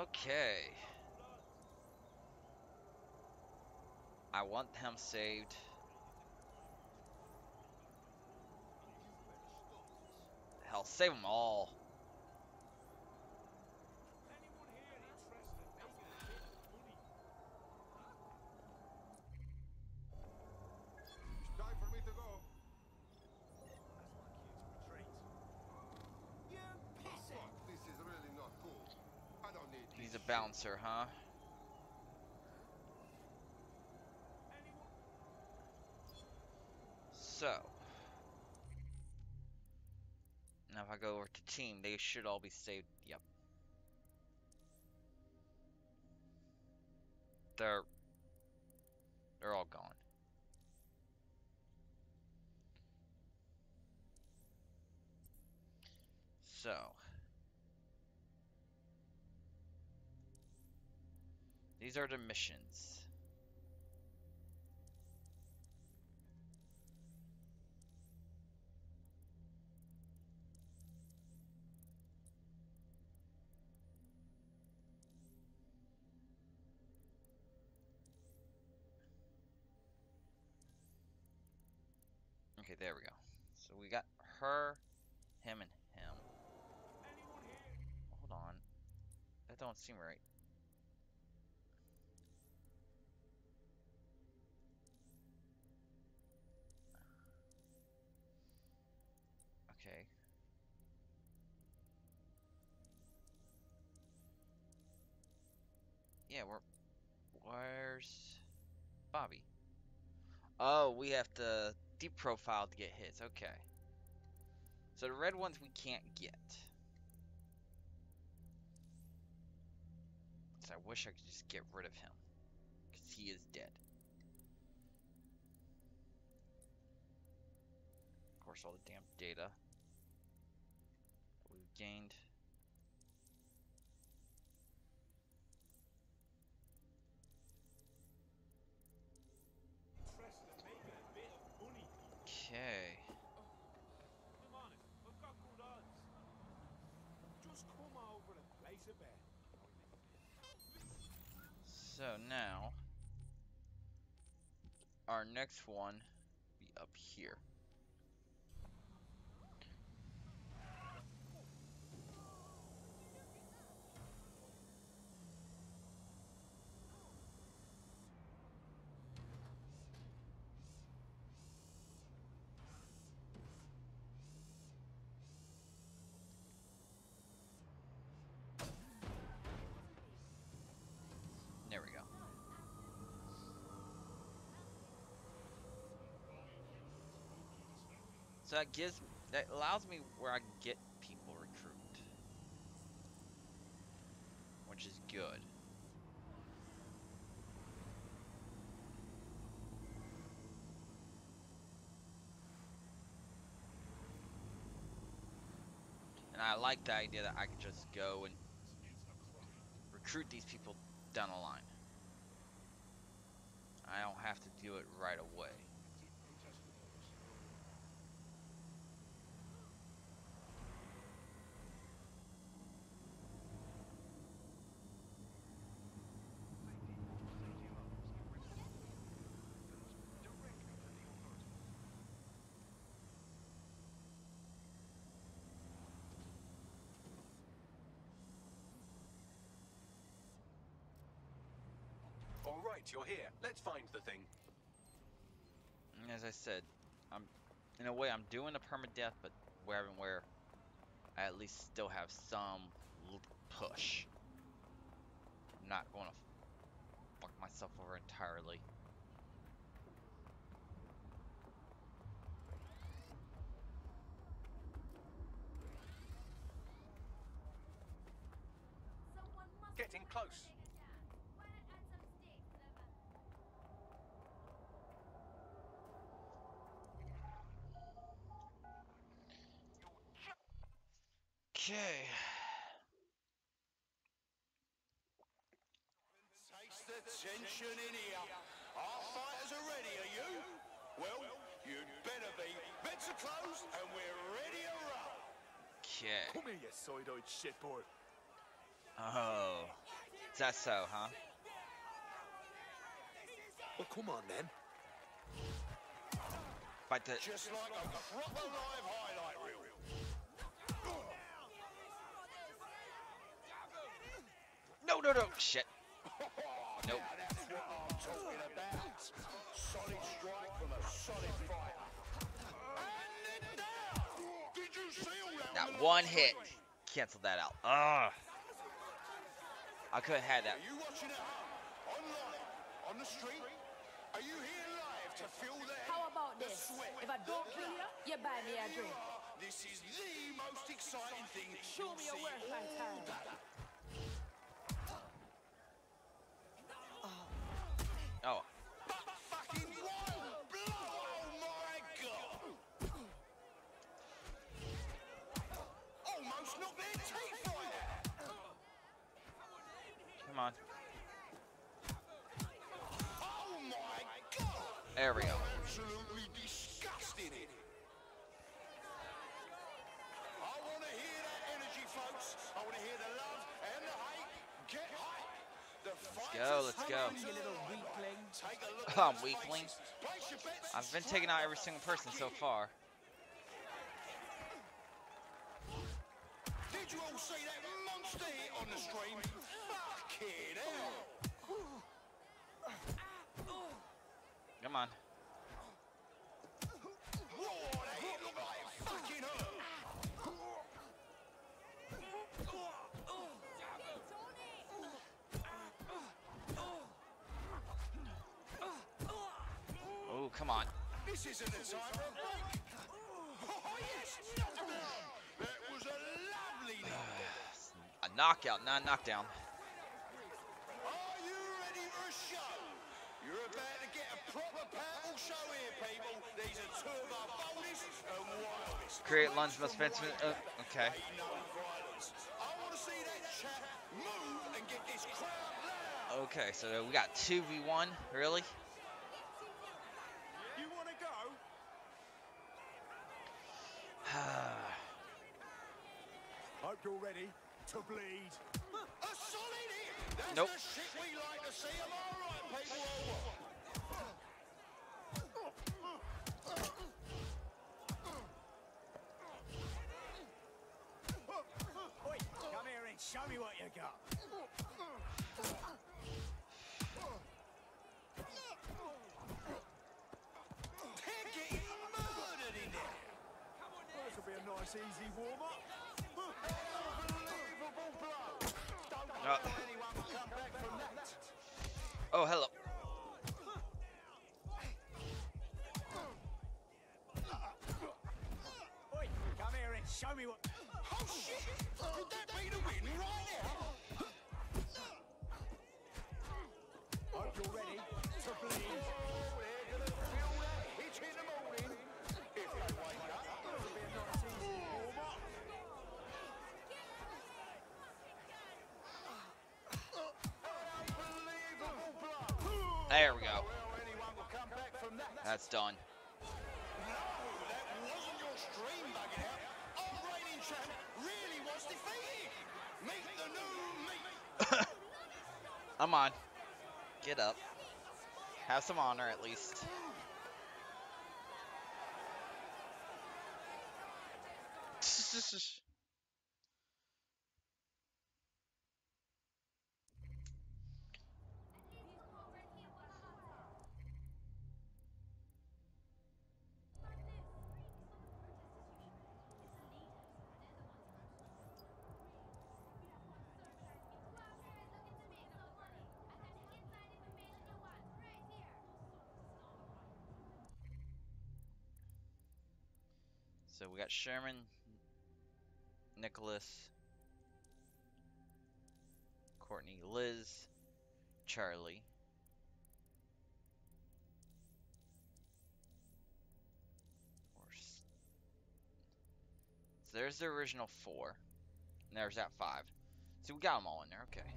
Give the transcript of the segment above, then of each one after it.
Okay. I want him saved. Hell, save them all. He's this a bouncer, huh? So. Now if I go over to team, they should all be saved. Yep. They're... They're all gone. So. These are the missions. Okay, there we go. So we got her, him, and him. Hold on. That don't seem right. Yeah. Where's... Bobby? Oh, we have to deep profile to get hits. Okay. So the red ones we can't get. So I wish I could just get rid of him. Because he is dead. Of course, all the damn data we've gained. Okay. Come on, I've got good odds. Just come over and place a bet. So now, our next one be up here. There we go. So that gives that allows me where I can get people recruit. Which is good. And I like the idea that I can just go and recruit these people down the line. I don't have to do it right away. All right, you're here. Let's find the thing. As I said, I'm in a way I'm doing a permadeath, but where and where I at least still have some push. I'm not going to fuck myself over entirely. Getting close. Okay. Taste the tension in here. Our fighters are ready, are you? Well, you'd better be. Bits are closed and we're ready to roll. Okay. Come here, you side-eyed shitboard. Oh. Is that so, huh? Well, come on then. Fight the. Just like a proper live highlight reel. No, no, no. Shit. Nope. Now that's what I'm talking about. Solid strike from a solid fighter. And then down. Did you see that? That one hit. street? Cancel that out. Ugh. I could have had that. Are you watching at home? Online? On the street? Are you here live to feel that? How about the this? sweat, If I don't kill you, you buy me a drink. This is the most exciting thing Show me your see work, my all time. Come on. Oh my god! There we go. Absolutely disgusting it. I want to hear that energy, folks. I want to hear the love and the hate. Get hype. Let's go, let's go. You little weakling. Take a look I'm weakling. faces. Place your bets I've been taking out every single person so far. Did you all see that monster hit on the stream? Come on. Whoa, that hit looked like it fucking hurt. Oh, come on. This isn't the time for a break. Oh, yes, knocked him down. That was a lovely knockdown. A knockout, not a knockdown. Are you ready for a show? You're about to get a proper powerful show here, people. These are two of our boldest and wildest. Create lunge must fence. Uh, okay. Ain't no violence. I want to see that chat move and get this crowd loud. Okay, so we got 2v1. Really? You want to go? Hope you're ready to bleed. A solid hit. That's Nope. the shit we like to see. Am I right, people? Or what? Oi, come here and show me what you got. They're getting murdered in there. This will be a nice, easy warm up. Unbelievable blow. Don't know Uh. how anyone will come back from that. Oh, hello. Oi, come here and show me what. That's done. No, that wasn't your stream bugging. Our reigning champ really was defeated. Meet the new meat. I'm on. Get up. Have some honor at least. we got Sherman, Nicholas, Courtney, Liz, Charlie. So there's the original four. And there's that five. So we got them all in there. Okay.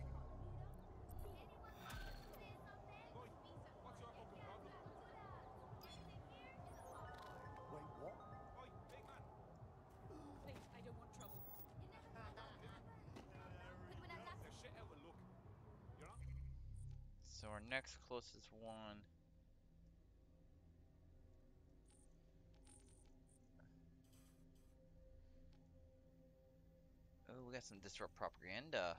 Next closest one. Oh, we got some disrupt propaganda.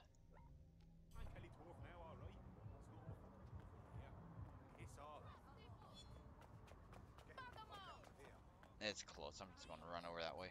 It's close. I'm just gonna run over that way.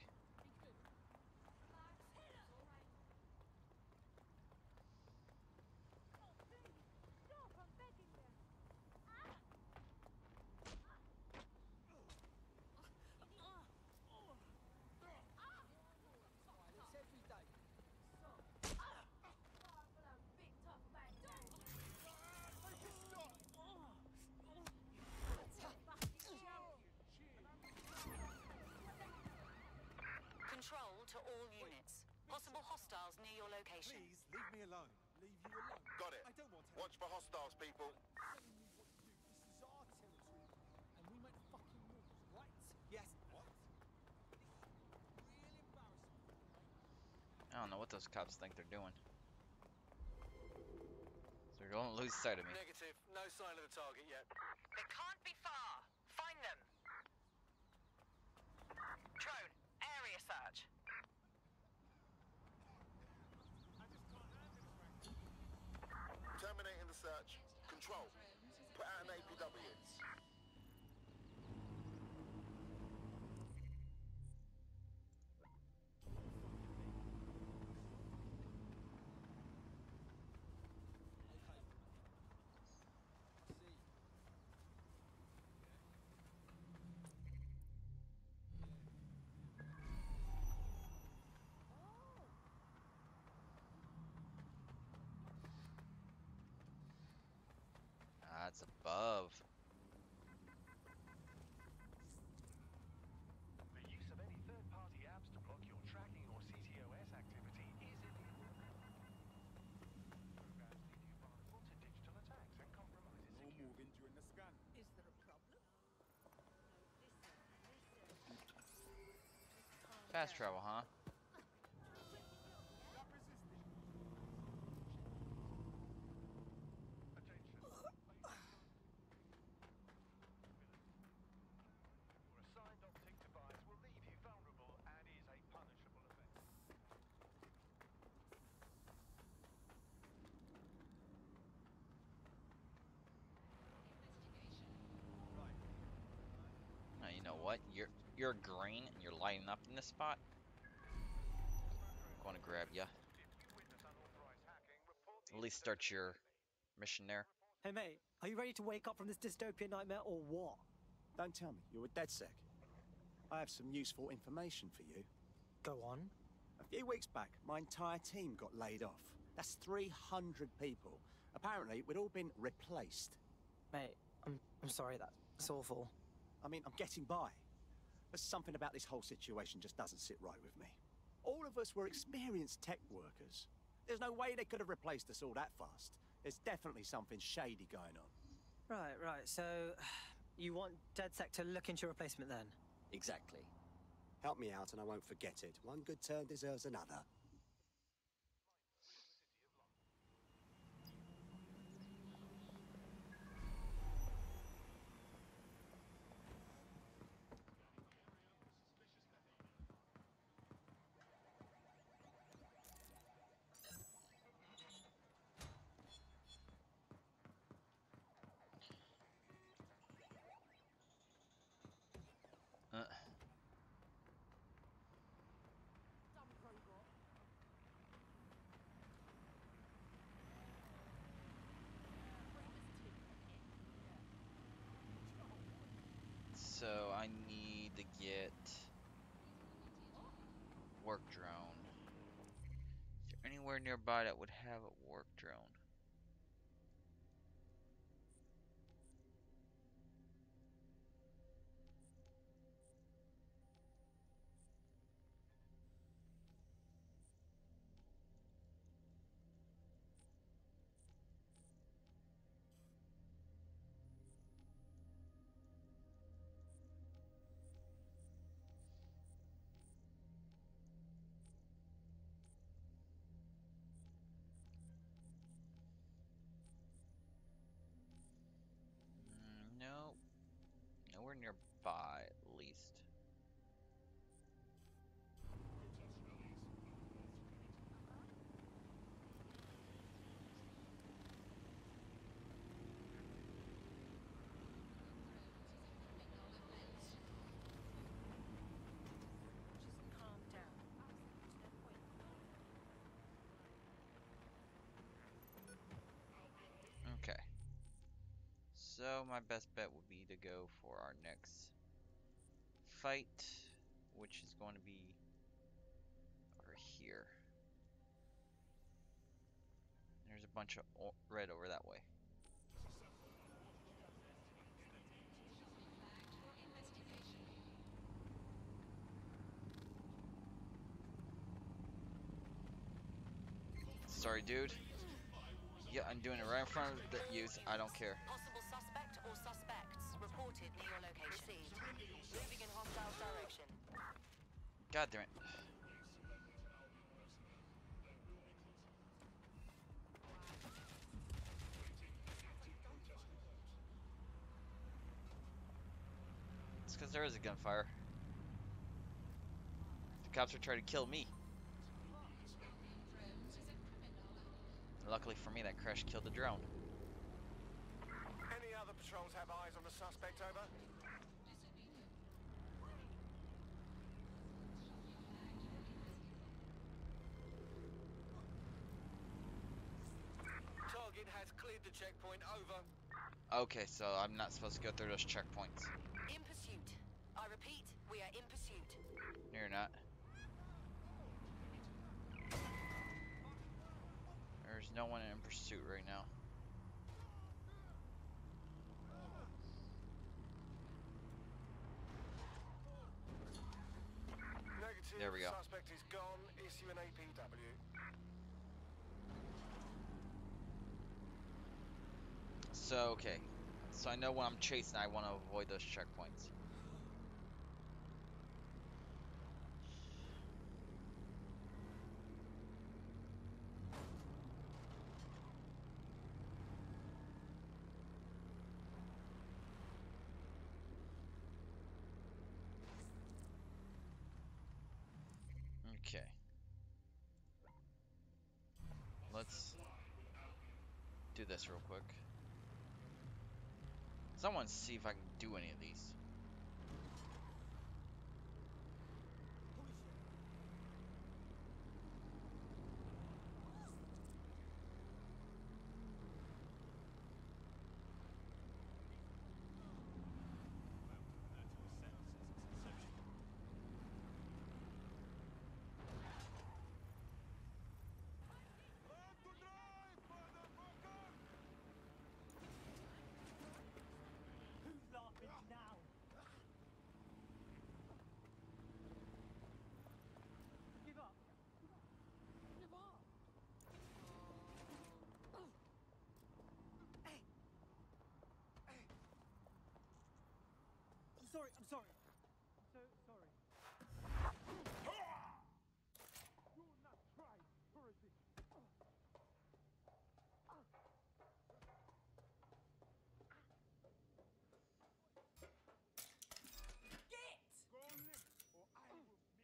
Control to all units. Possible hostiles near your location. Please leave me alone. Leave you alone. Got it. I don't want to. Watch for hostiles, people. telling you what to do. This is our territory, and we make fucking rules, right? Yes. What? Real embarrassing. I don't know what those cops think they're doing. So don't lose sight of me. Negative. No sign of the target yet. They can't be far. Find them. Drone, area search. Terminating the search. Control. Put out an APW. It's above. The use of any third-party apps to block your tracking or CTOS activity is illegal. Programs leave you vulnerable to digital attacks and compromises No security. moving during the scan. Is there a problem? Fast travel, huh? Stop resisting. Attention. Your assigned optic device will leave you vulnerable and is a punishable offense. Now, you know what? You're you're green and you're lighting up in this spot. I'm going to grab ya. You witness unauthorized hacking, report the At least start your mission there. Hey mate, are you ready to wake up from this dystopian nightmare or what? Don't tell me, you're a DedSec. I have some useful information for you. Go on. A few weeks back, my entire team got laid off. That's 300 people. Apparently, we'd all been replaced. Mate, I'm I'm sorry that's awful. I mean, I'm getting by. But something about this whole situation just doesn't sit right with me. All of us were experienced tech workers. There's no way they could have replaced us all that fast. There's definitely something shady going on. Right, right. So you want DedSec to look into your replacement then? Exactly. Help me out and I won't forget it. One good turn deserves another. So I need to get work drone. Is there anywhere nearby that would have a work drone? near So my best bet would be to go for our next fight, which is going to be over here. There's a bunch of red over that way. Sorry, dude. Yeah, I'm doing it right in front of the youth. I don't care. Suspect or suspects reported near your location. Received. Moving in hostile direction. God damn it. It's because there is a gunfire. The cops are trying to kill me. Luckily for me, that crash killed the drone. Patrols have eyes on the suspect, over? Target has cleared the checkpoint, over. Okay, so I'm not supposed to go through those checkpoints. In pursuit. I repeat, we are in pursuit. No, you're not. There's no one in pursuit right now. Negative. There we go. Suspect is gone. Issue an APW. So, okay. So I know when I'm chasing, I want to avoid those checkpoints. Okay. Let's do this real quick. Someone see if I can do any of these. Who's laughing now? Give up. Give up. Hey. Hey. I'm sorry. I'm sorry. I'm so sorry. Do not try to resist. Go left, or I will make you.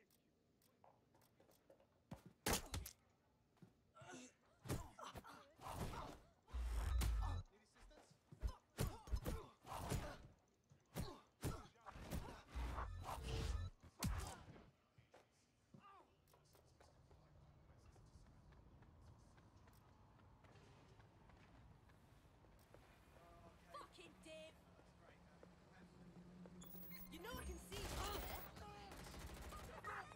Fucking Dave! You know I can see you there.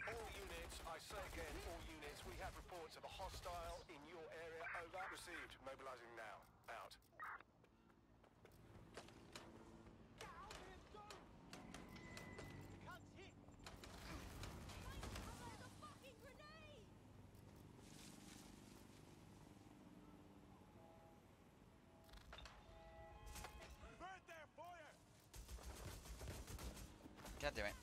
All units, I say again, all units, we have reports of a hostile in your area. Over. Received. Mobilizing now. Out. Burn their fire! God damn it.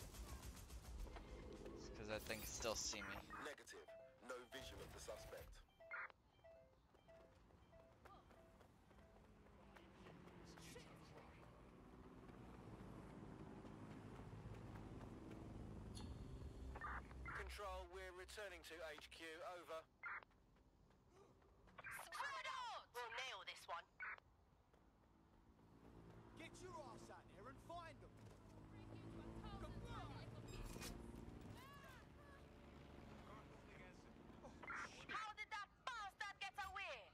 Because that thing can still see me. Negative. No vision of the suspect. Control, we're returning to HQ. Over. We'll nail this one. Get your ass out there and find them! How did that bastard get away?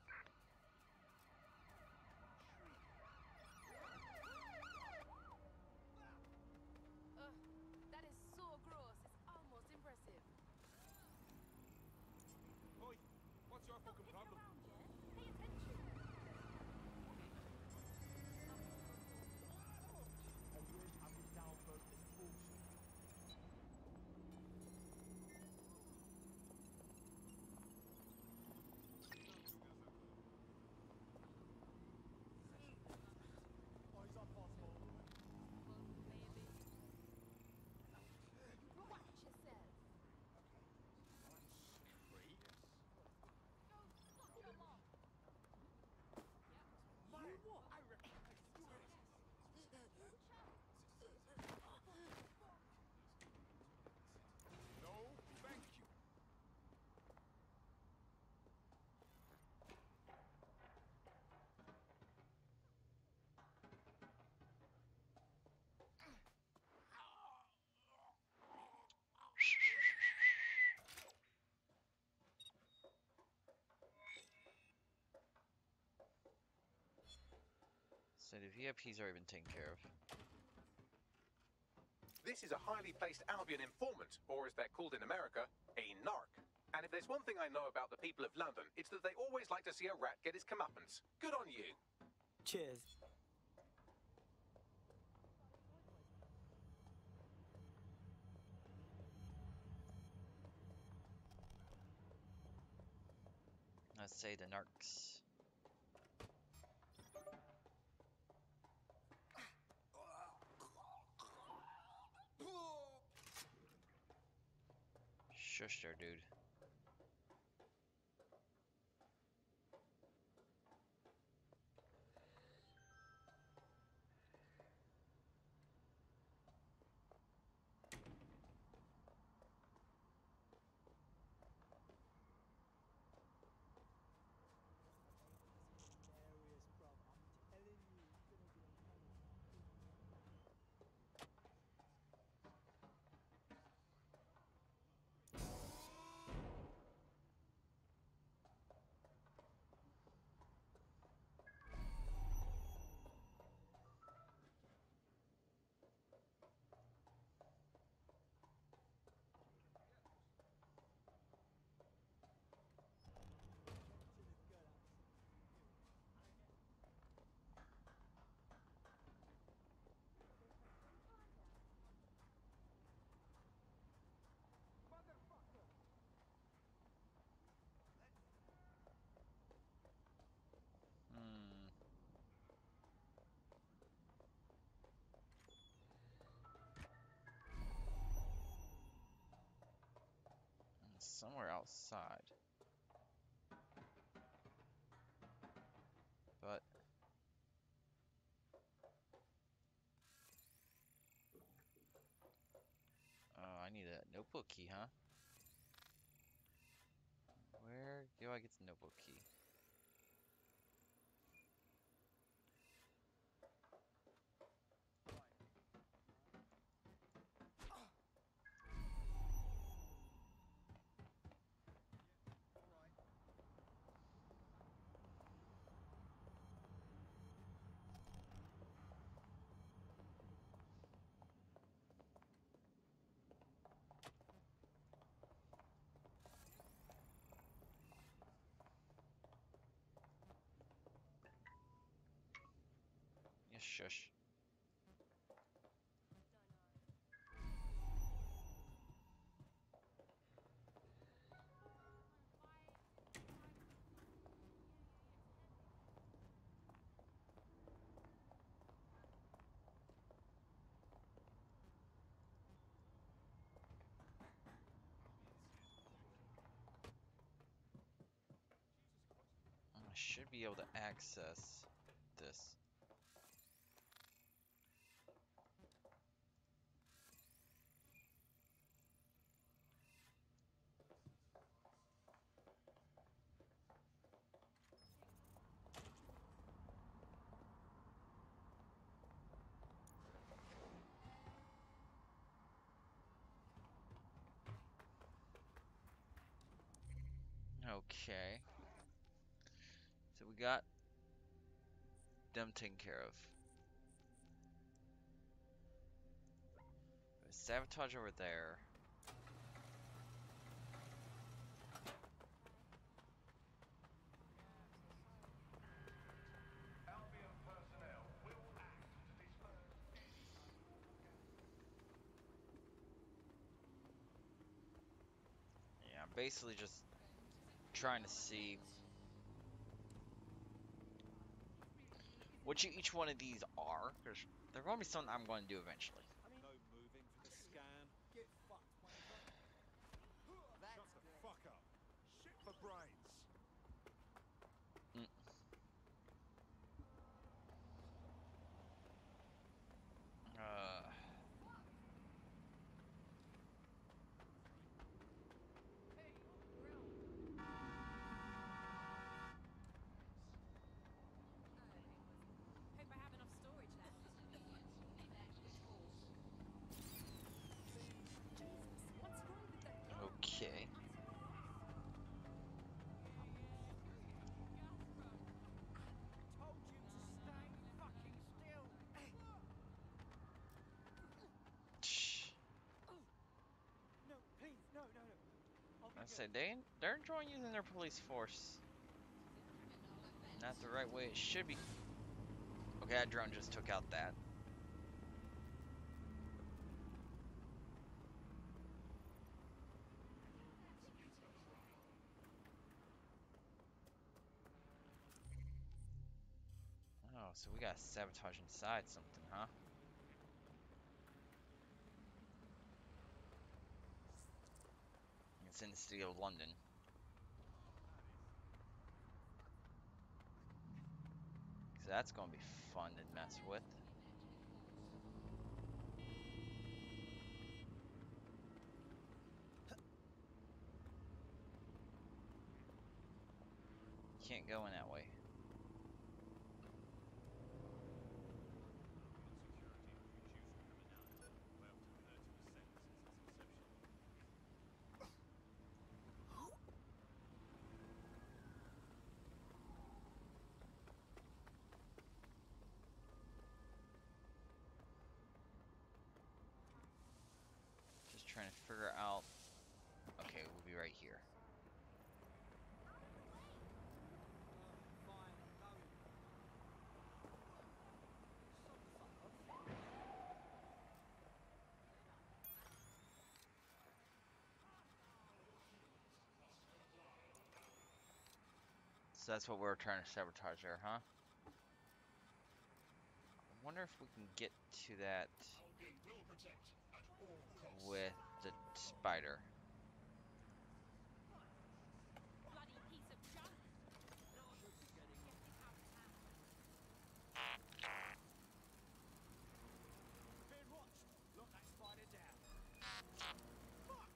So the VIP's already been taken care of. This is a highly placed Albion informant, or as they're called in America, a narc. And if there's one thing I know about the people of London, it's that they always like to see a rat get his comeuppance. Good on you. Cheers. Let's say the narcs. Shush there, dude. Somewhere outside. But Oh, I need a notebook key, huh? Where do I get the notebook key? Shush. I should be able to access this. Okay. So we got them taken care of. There's sabotage over there. Yeah, basically just trying to see what you, each one of these are. There's they're going to be something I'm going to do eventually. I say they they're enjoying using their police force. Not the right way it should be. Okay, that drone just took out that. Oh, so we got sabotage inside something, huh? It's in the city of London. So that's gonna be fun to mess with. Can't go in that way. Just trying to figure out. Okay, we'll be right here. So that's what we're trying to sabotage there, huh? I wonder if we can get to that with the spider. Being watched. Lock that spider down. Fuck!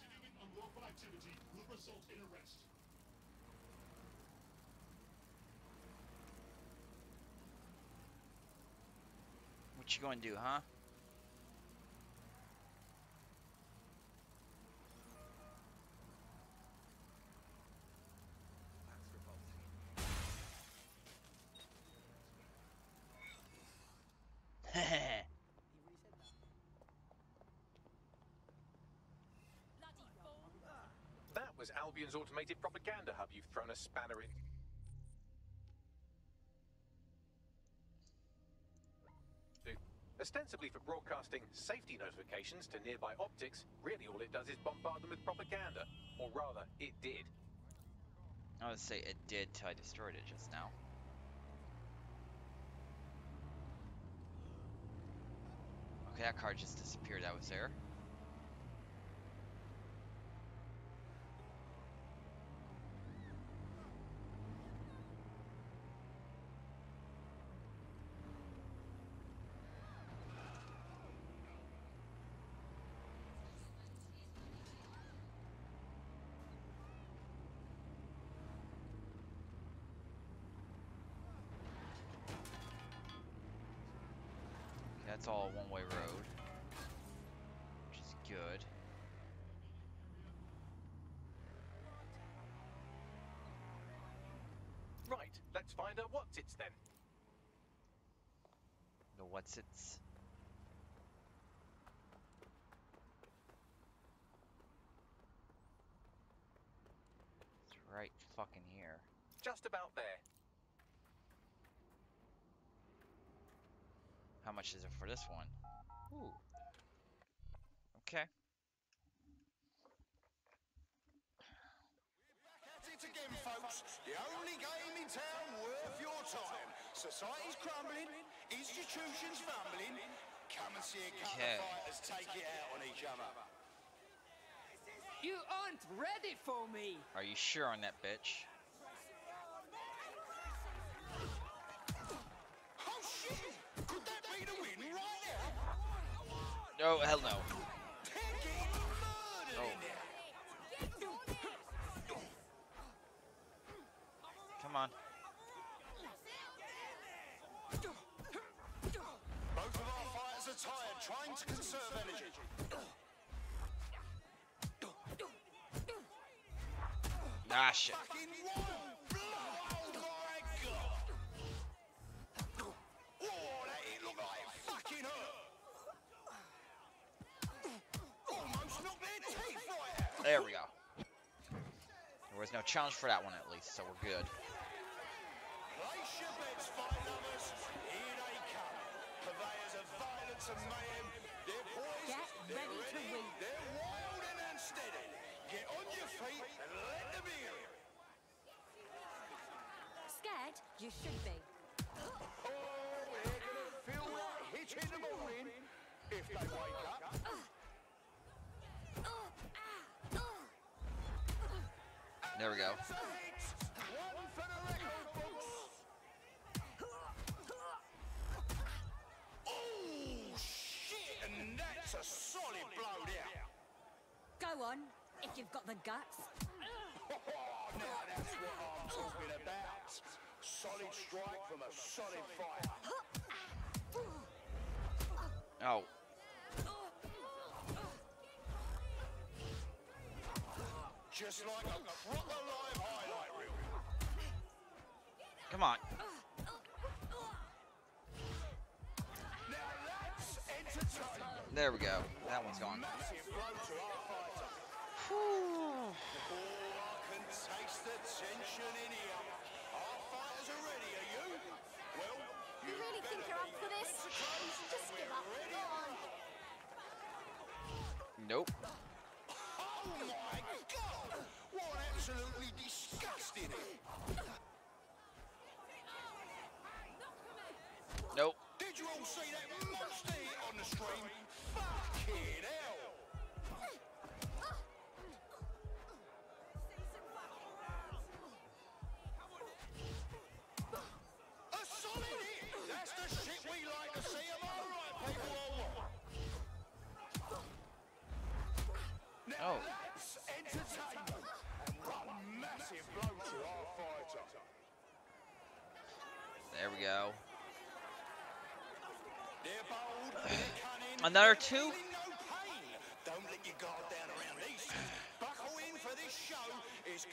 Continuing unlawful in arrest. What you gonna do, huh? Automated propaganda hub you've thrown a spanner in. Ostensibly for broadcasting safety notifications to nearby optics, really all it does is bombard them with propaganda. Or rather, it did. I would say it did till I destroyed it just now. Okay, that car just disappeared. That was there. That's all a one-way road, which is good. Right, let's find out what's it's then. The what's its? It's right fucking here. Just about there. Much is it for this one? Ooh. Okay. At it again, folks. The only game in town worth your time. Society's crumbling, institutions fumbling. Come and see a couple Okay. of fighters take it out on each other. You aren't ready for me. Are you sure on that bitch? No, hell no. Come on. Both of our fighters are tired, trying to conserve energy. Ah, shit. Oh, that ain't look like fucking hurt. There we go. There was no challenge for that one at least, so we're good. Place your bets, fight lovers. Here they come. Purveyors of violence and mayhem. They're poised. Get they're ready to ready, weep. They're wild and unsteady. Get on your feet and let them hear it. Scared? You should be. Oh, they're gonna feel that hit in the morning if they wake up. There we go. One for the record books. Oh, shit, and that's a solid blow there. Go on, if you've got the guts. Oh, now that's what I'm talking about. Solid strike from a solid fighter. Oh, Just like a proper live highlight reel. come on. Now that's entertainment. There we go. That one's gone. Massive blow to our fighter. I can taste the tension in here. Our fighters are ready, are you? Well, You really think you're up for this? Just give up. Go on. Nope. Oh my god! What absolutely disgusting! Nope. Did you all see that monster hit on the stream? Fucking hell! A solid hit! That's the shit we like to see, am I right, people or what? Now Oh. that's entertainment! And one massive blow to our fighter. There we go. They're bold, they're cunning. Another they're two? feeling no pain. Don't let your guard down around these. Buckle in for this show. It's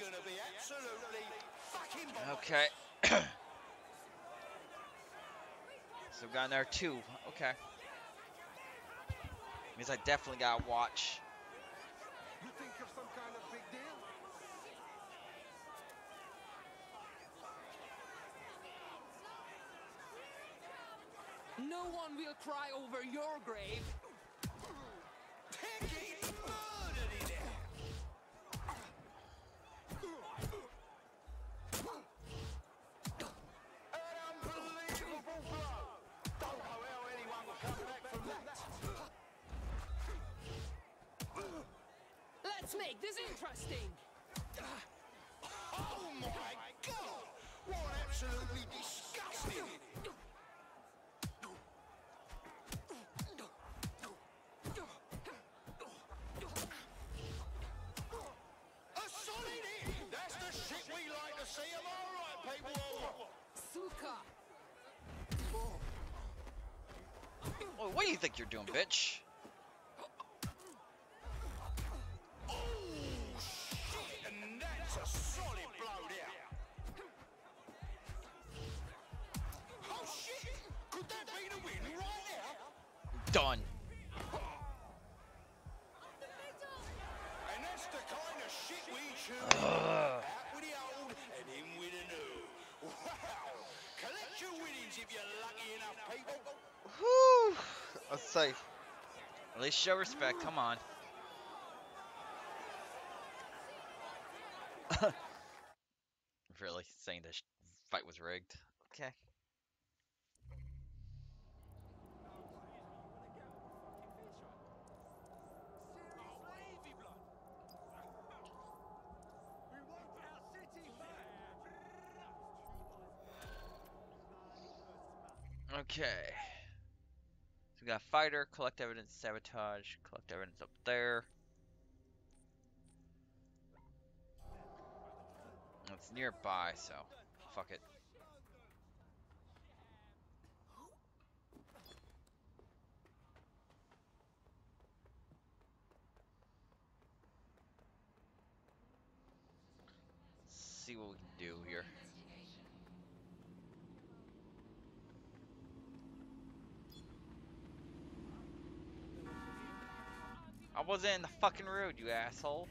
gonna be absolutely fucking bomb. Okay. so we got another two. Okay. Means I definitely gotta watch. You think you're some kind of big deal? No one will cry over your grave. Peggy murdered it. An unbelievable blow. Don't know how anyone will come back from that. Let's make this interesting. Oh my god! What absolutely what do you think you're doing, bitch? Show respect. Come on. really saying this fight was rigged. Okay. Okay. Got fighter, collect evidence, sabotage, collect evidence up there. It's nearby, so fuck it. see what we can do here. Wasn't in the fucking road, you asshole.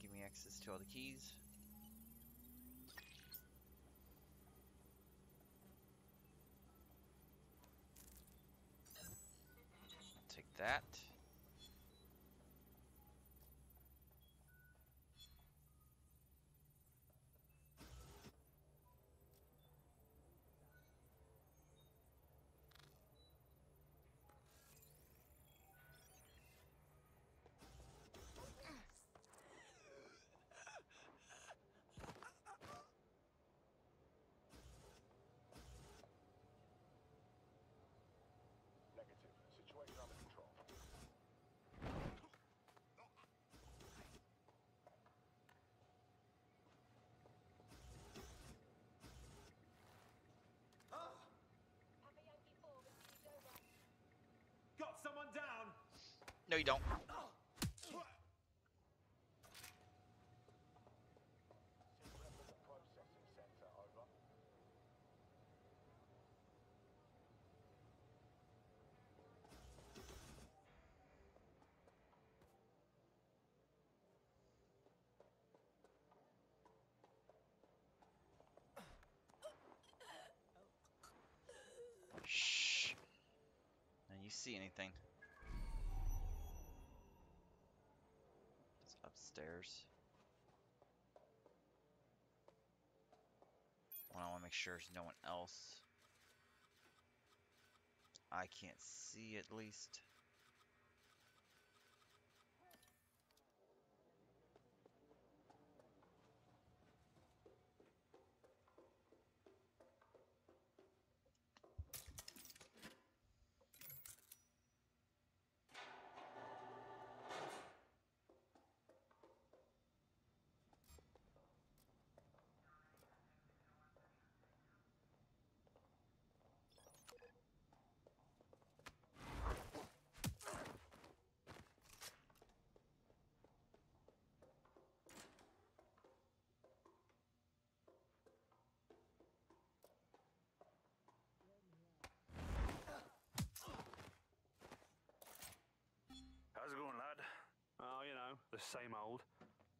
Give me access to all the keys. Take that. No, you don't. Shh. And you see anything? Well, I want to make sure there's no one else. I can't see at least. How's it going, lad? Oh, you know, the same old.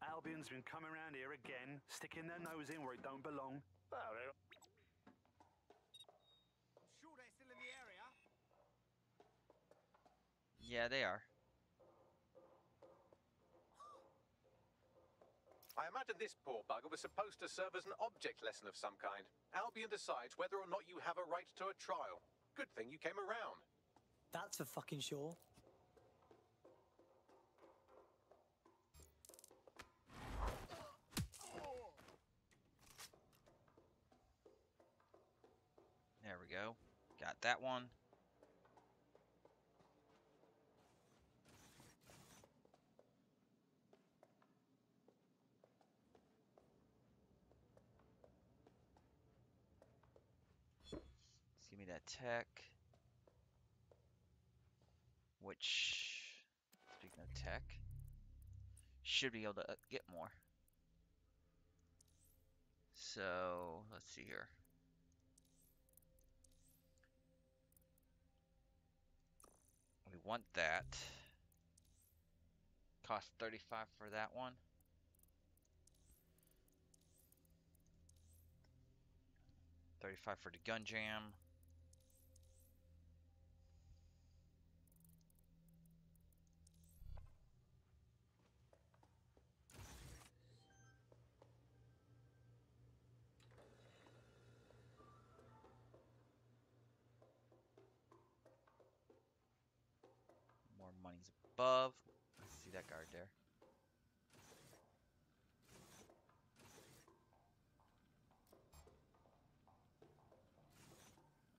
Albion's been coming around here again, sticking their nose in where it don't belong. Oh, they Sure they're still in the area? Yeah, they are. I imagine this poor bugger was supposed to serve as an object lesson of some kind. Albion decides whether or not you have a right to a trial. Good thing you came around. That's for fucking sure. We go. Got that one. Give me that tech. Which, speaking of tech, should be able to uh, get more. So, let's see here. Want that. Cost 35 for that one. Thirty-five for the gun jam. above. I see that guard there.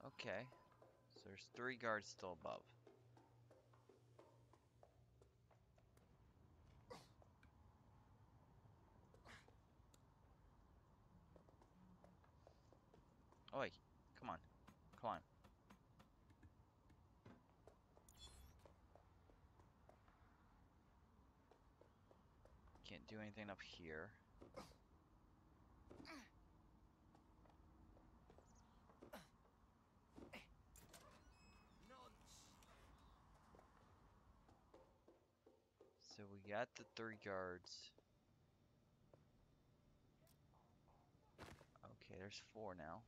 Okay. So there's three guards still above. Oi, come on. Come on. Do anything up here. So we got the three guards. Okay, there's four now.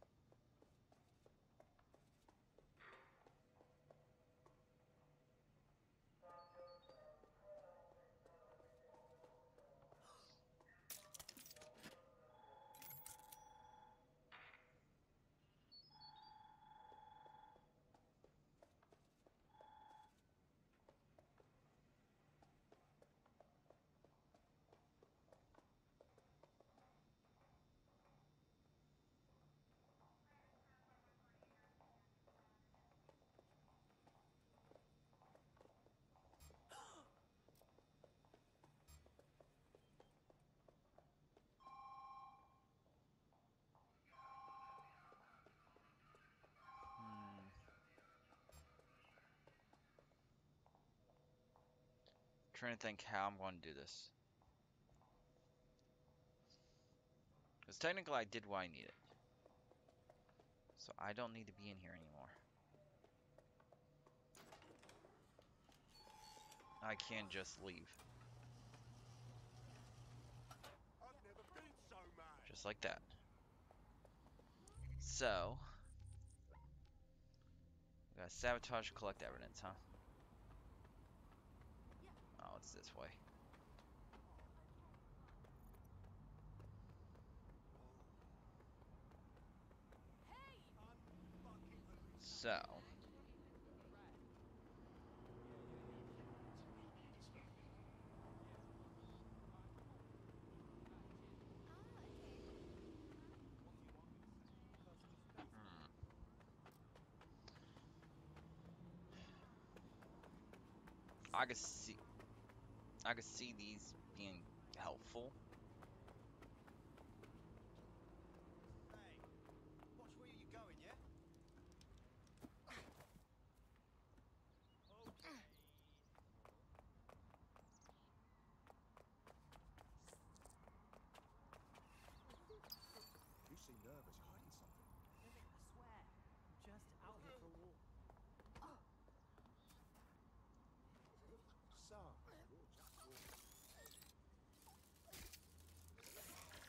Trying to think how I'm going to do this. Because technically I did what I needed. So I don't need to be in here anymore. I can just leave. So. Just like that. So, we got sabotage, collect evidence, huh? It's this way. So, hmm. I could see, I could see these being helpful. Watch where you're going, yeah? You seem nervous. You're hiding something. I swear. I'm just out here for a walk. So, you're just walking.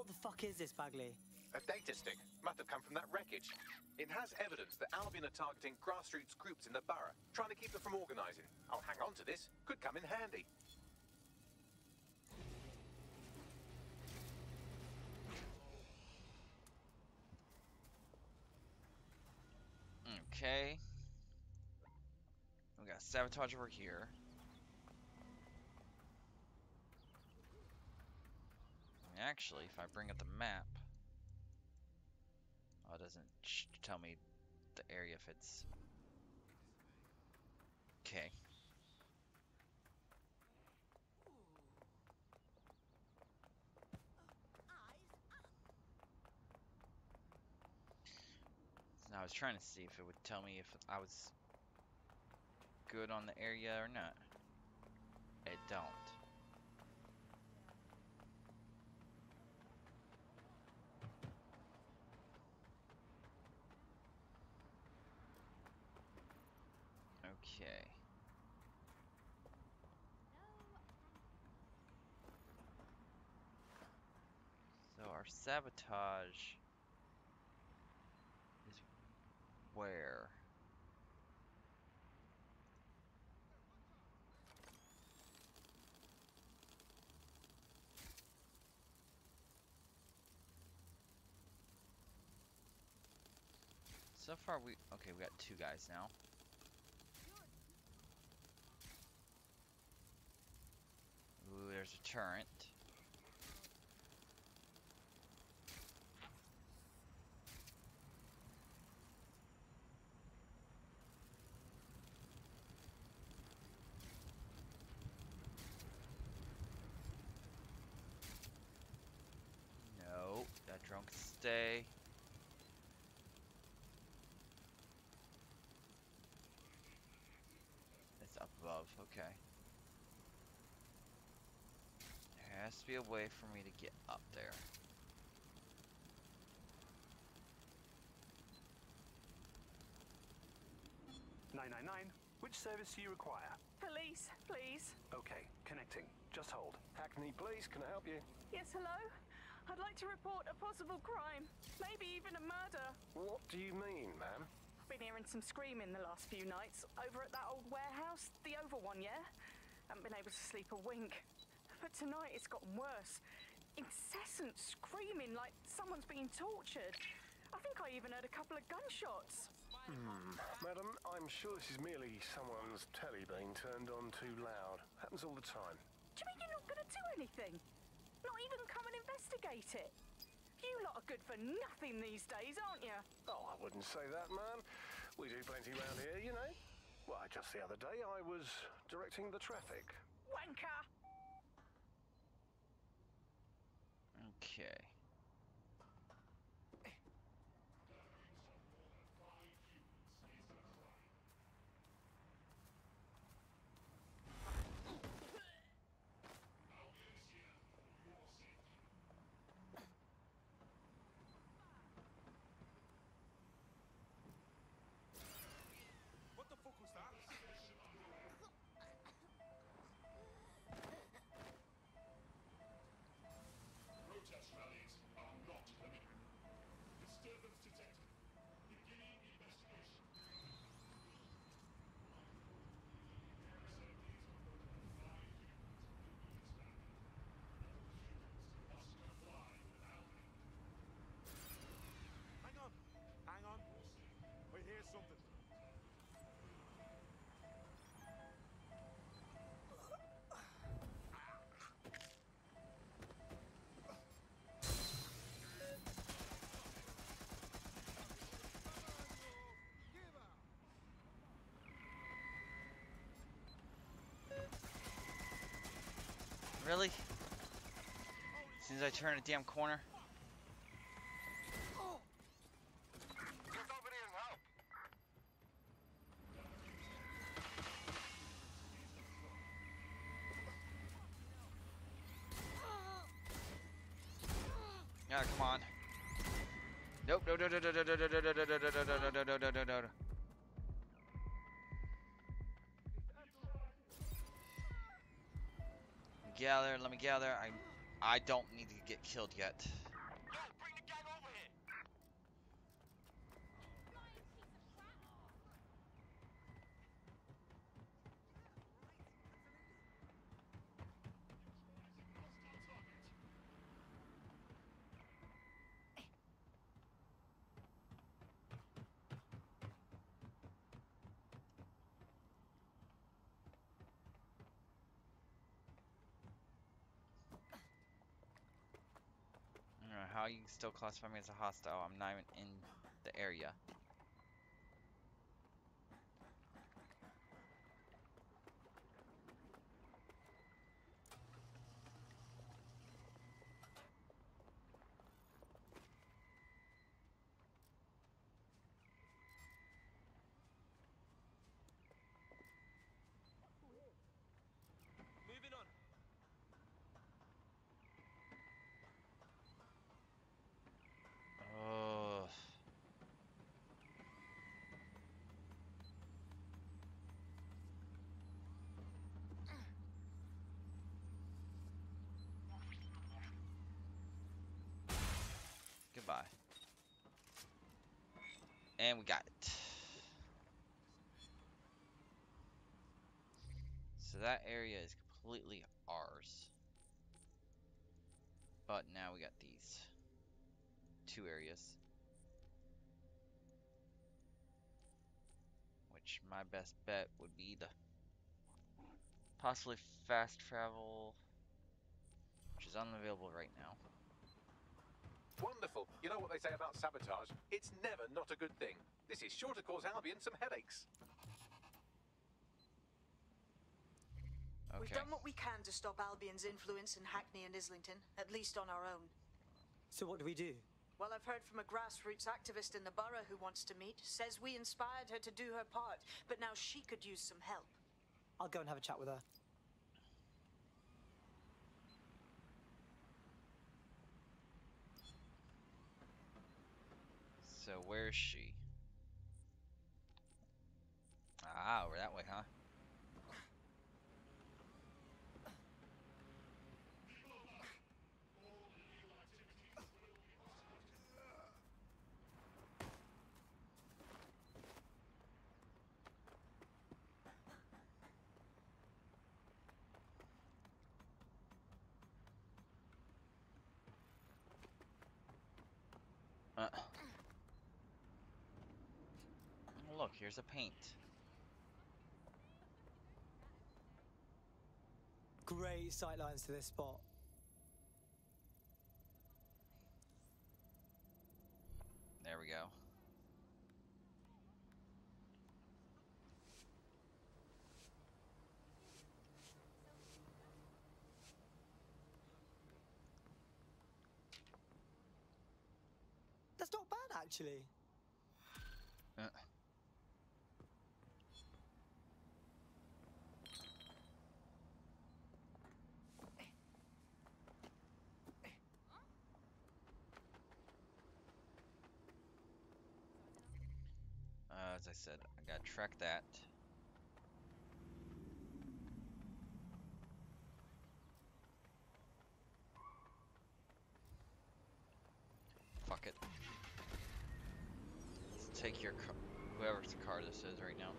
What the fuck is this, Bagley? A data stick must have come from that wreckage. It has evidence that Albion are targeting grassroots groups in the borough, trying to keep them from organising. I'll oh, hang on to this. Could come in handy. Okay. We got sabotage over here. Actually, if I bring up the map, oh, it doesn't tell me the area if it's. Okay. So I was trying to see if it would tell me if I was good on the area or not. It don't. Okay. So our sabotage is where? So far we, okay, we got two guys now. There's a turret. No, that drunk stay. It's up above, okay. There has to be a way for me to get up there. Nine nine nine. Which service do you require? Police, please. Okay, connecting. Just hold. Hackney Police, can I help you? Yes, hello? I'd like to report a possible crime, maybe even a murder. What do you mean, ma'am? I've been hearing some screaming the last few nights over at that old warehouse, the over one, yeah? Haven't been able to sleep a wink. But tonight it's gotten worse. Incessant screaming like someone's being tortured. I think I even heard a couple of gunshots. Hmm. Madam, I'm sure this is merely someone's telly being turned on too loud. Happens all the time. Do you mean you're not going to do anything? Not even come and investigate it? You lot are good for nothing these days, aren't you? Oh, I wouldn't say that, ma'am. We do plenty round here, you know. Why, just the other day I was directing the traffic. Wanker! Okay. Really? As soon as I turn a damn corner? Yeah, come on. Nope, no, no, no, no, no, no, no, no, no, no, no, no, no, no, no, no, no, Let me gather. I, I don't need to get killed yet. How you can still classify me as a hostile. I'm not even in the area. Moving on. Oh. And we got it. So that area is completely ours. But now we got these two areas. which my best bet would be the possibly fast travel, which is unavailable right now. Wonderful. You know what they say about sabotage? It's never not a good thing. This is sure to cause Albion some headaches. We've done what we can to stop Albion's influence in Hackney and Islington, at least on our own. So what do we do? Well, I've heard from a grassroots activist in the borough who wants to meet. Says we inspired her to do her part, but now she could use some help. I'll go and have a chat with her. So where's she? Ah, we're that way, huh? Uh. Look, here's a paint. Great sightlines to this spot. There we go. That's not bad, actually. Uh. Uh, as I said, I gotta track that. Fuck it. Let's take your car, whoever's car this is right now.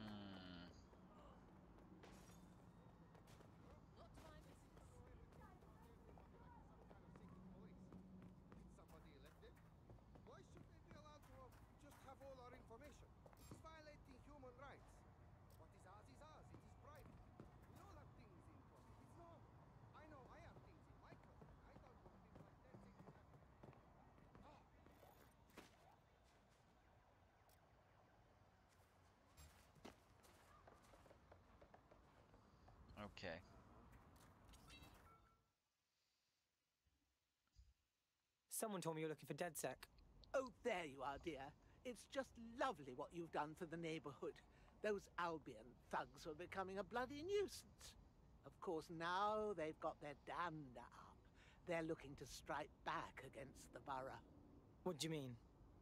Hmm. Somebody elected? Why should they be allowed to uh, just have all our information? It's violating human rights. What is ours is ours. It is private. We all have things in common. It's normal. I know I have things in my country. I don't want people like that taking that. Oh. Okay. Someone told me you're looking for DedSec. Oh, there you are, dear. It's just lovely what you've done for the neighborhood. Those Albion thugs were becoming a bloody nuisance. Of course, now they've got their dander up. They're looking to strike back against the borough. What do you mean?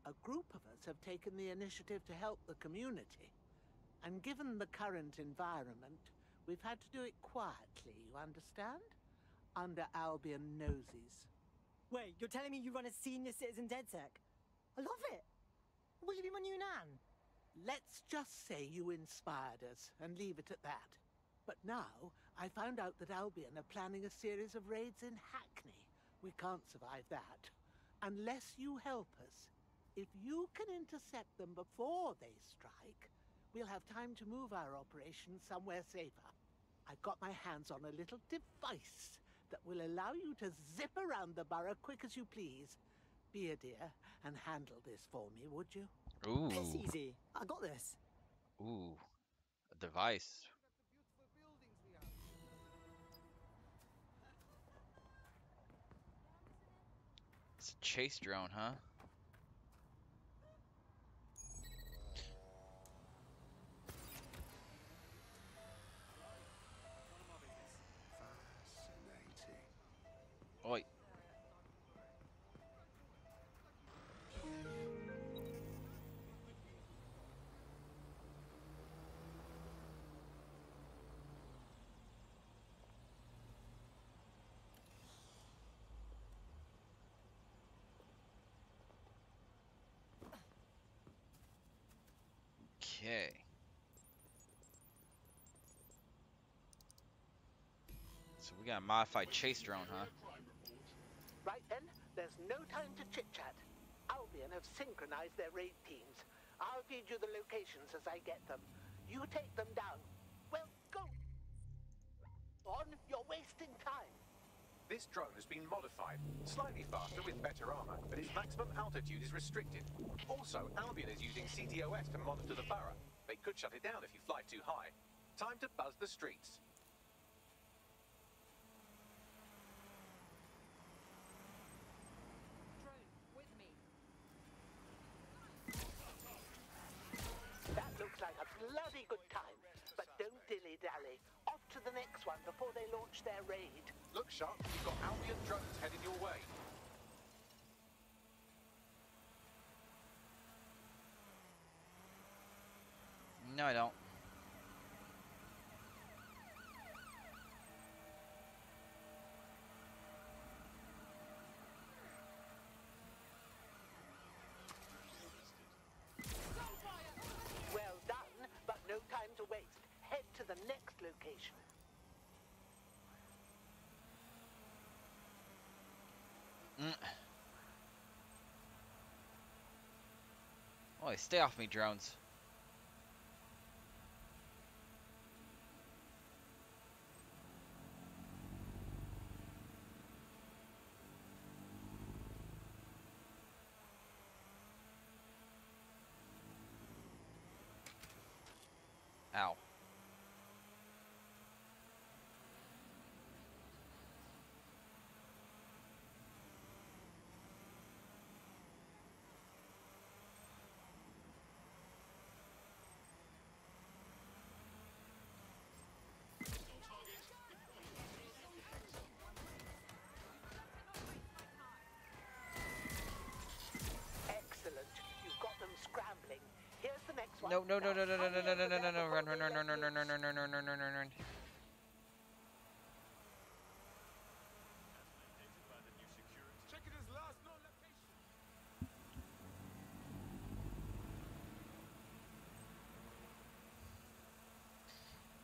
A group of us have taken the initiative to help the community. And given the current environment, we've had to do it quietly, you understand? Under Albion noses. Wait, you're telling me you run a senior citizen DedSec? I love it. Will you be my new nan? Let's just say you inspired us and leave it at that. But now, I found out that Albion are planning a series of raids in Hackney. We can't survive that. Unless you help us. If you can intercept them before they strike, we'll have time to move our operation somewhere safer. I've got my hands on a little device that will allow you to zip around the borough quick as you please. Be a dear and handle this for me, would you? Ooh. It's easy. I got this. Ooh. A device. It's a chase drone, huh? Oi. Okay. So we got a modified chase drone, huh? Then, there's no time to chit-chat. Albion have synchronized their raid teams. I'll feed you the locations as I get them. You take them down. Well, go! On, you're wasting time. This drone has been modified, slightly faster with better armor, but its maximum altitude is restricted. Also, Albion is using CTOS to monitor the Borough. They could shut it down if you fly too high. Time to buzz the streets. That looks like a bloody good time. But don't dilly-dally. Off to the next one before they launch their raid. Look sharp, you've got Albion drones heading your way. No, I don't. Well done, but no time to waste. Head to the next location. Stay off me, drones. No, no, no, no, no, no, no, no, no, no, no, no, run, run, run, run, run, run, run, run, run, run, run, run, run.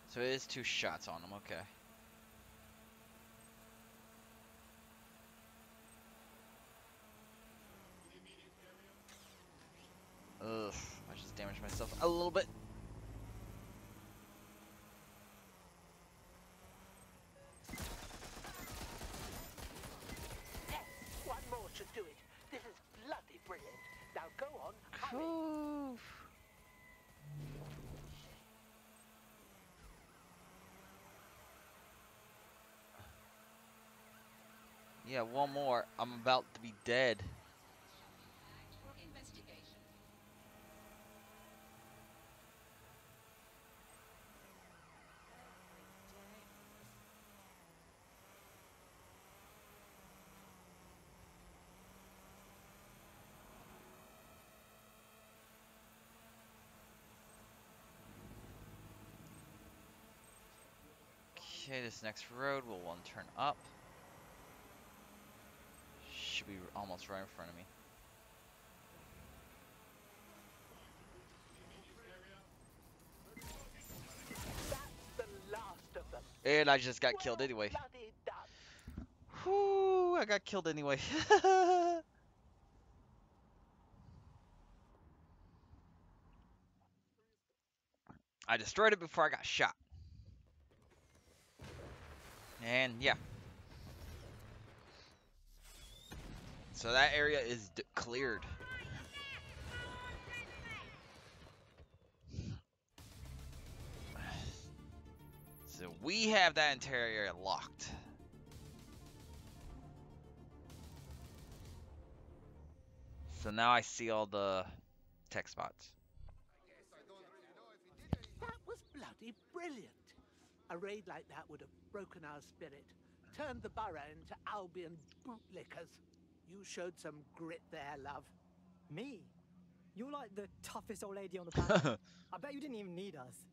So it is two shots on him, okay. Ugh, I just damaged myself a little bit. Yes, one more should do it. This is bloody brilliant. Now go on, hurry. Yeah, one more. I'm about to be dead. Okay, this next road will one turn up. Should be almost right in front of me. And I just got killed anyway. Whoo, I got killed anyway. I destroyed it before I got shot. And yeah. So that area is cleared. So we have that area locked. So now I see all the tech spots. That was bloody brilliant. A raid like that would have broken our spirit, turned the borough into Albion bootlickers. You showed some grit there, love. Me? You're like the toughest old lady on the planet. I bet you didn't even need us.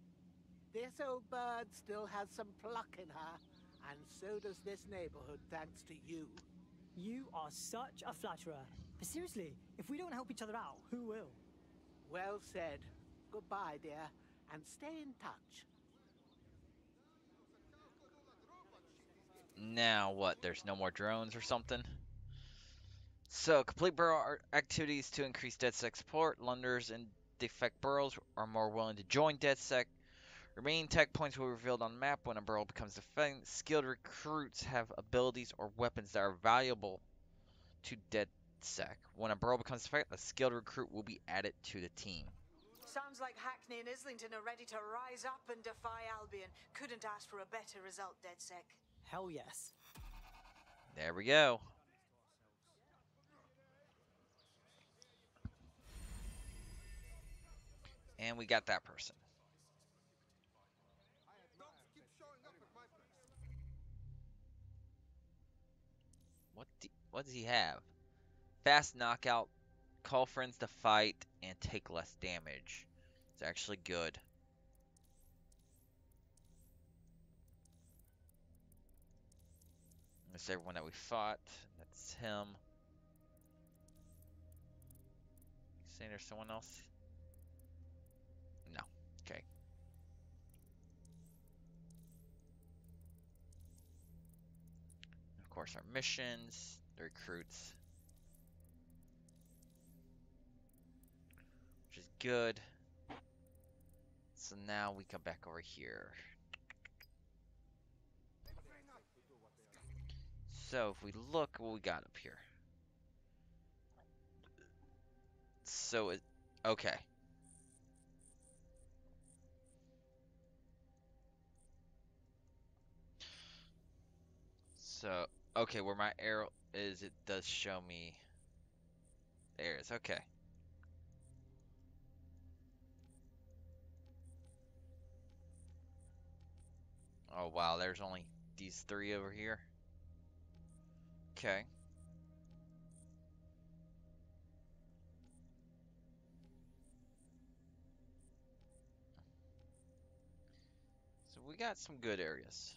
This old bird still has some pluck in her, and so does this neighborhood thanks to you. You are such a flatterer. But seriously, if we don't help each other out, who will? Well said. Goodbye, dear, and stay in touch. Now what? There's no more drones or something? So, complete borough activities to increase DedSec support. Lunders and defect boroughs are more willing to join DedSec. Remaining tech points will be revealed on map when a borough becomes defendant. Skilled recruits have abilities or weapons that are valuable to DedSec. When a borough becomes defendant, a skilled recruit will be added to the team. Sounds like Hackney and Islington are ready to rise up and defy Albion. Couldn't ask for a better result, DedSec. Hell yes. There we go. And we got that person. What do, what does he have? Fast knockout, call friends to fight, and take less damage. It's actually good. That's everyone that we fought. That's him. Saying there's someone else? No. Okay. Of course, our missions, the recruits. Which is good. So now we come back over here. So if we look what we got up here. So it okay. So okay, where my arrow is it does show me there it is, okay. Oh wow, there's only these three over here. Okay. So we got some good areas.